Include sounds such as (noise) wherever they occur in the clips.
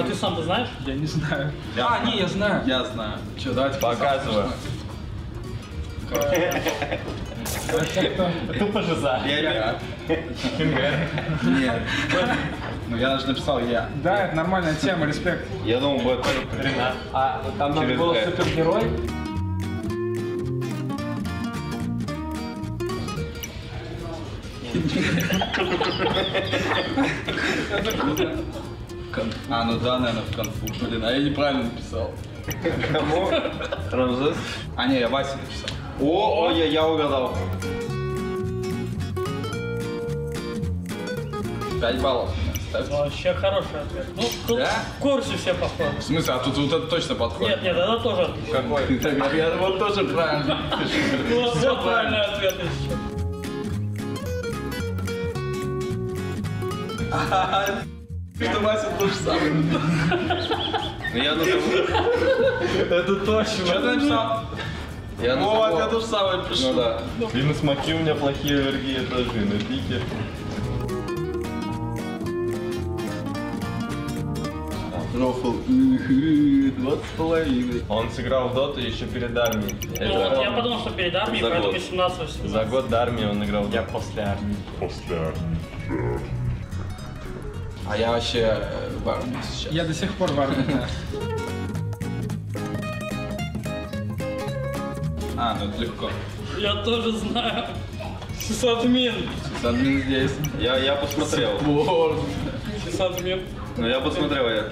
А ты сам-то знаешь? Я не знаю. Я а, не, я знаю. Я знаю. Че, давайте Показывай. Тупо жиза. Я. Нет. Ну я даже написал я. Да, это нормальная тема, респект. Я думал, будет Ренат. А там надо было «Э». супергерой? (laughs) А, ну да, наверное, в конфу. Блин, а я неправильно написал. Кому? Рамзес? А, не, я Вася написал. О, о, я, я угадал. 5 баллов. Ставьте. Вообще хороший ответ. Ну, тут Да? в курсе все походу. В смысле, а тут вот это точно подходит? Нет, нет, это тоже отлично. Какой? Так, я вот тоже правильно. Ну, вот вот правильный ответ еще. Что Вася то же самое. Ну я назову. Это точно. Что ты написал? Я Вот, я назову. то же самое пишу. Ну да. Блин, смоки у меня плохие аллергии тоже на пике. Рофл. 20 с половиной. Он сыграл в доту еще перед армией. Ну вот, я подумал, что перед армией, За поэтому год. 17 За год до армии он играл. Я после армии. А я вообще э, в армии сейчас. Я до сих пор в армии. да. А, ну это легко. Я тоже знаю. Сисадмин. Админ здесь. Я, я посмотрел. Сисадмин. Ну я посмотрел, я.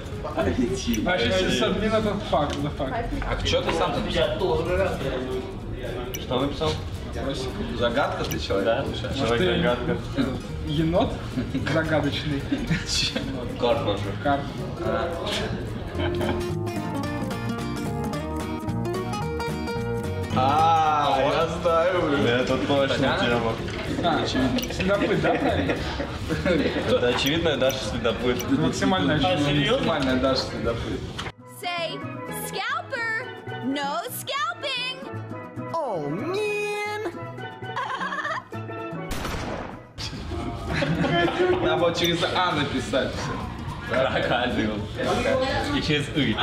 Значит, садмин это факт, это факт. А что ты сам написал? Что написал? Загадка ты человек, Да, человек-загадка. Енот загадочный. Картман же. Карт. А, я знаю. Это точно тема. А, следопыт, да, правильно? Это очевидно, Даша следопыт. Максимально А, очевидно. серьезно? Нормальная даже следопыт. Say, scalper! No scalping! Надо было через А написать все. Крокодил. И через «ы».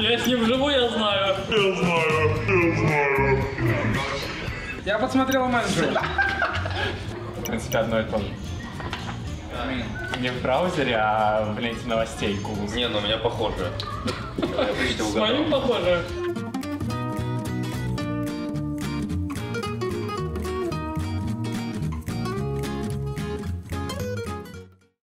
Я с ним живу, я знаю. Я подсмотрел менеджера. В принципе, одно и то же. Не в браузере, а в ленте новостей Google. Не, ну у меня похоже. Я С моим похоже.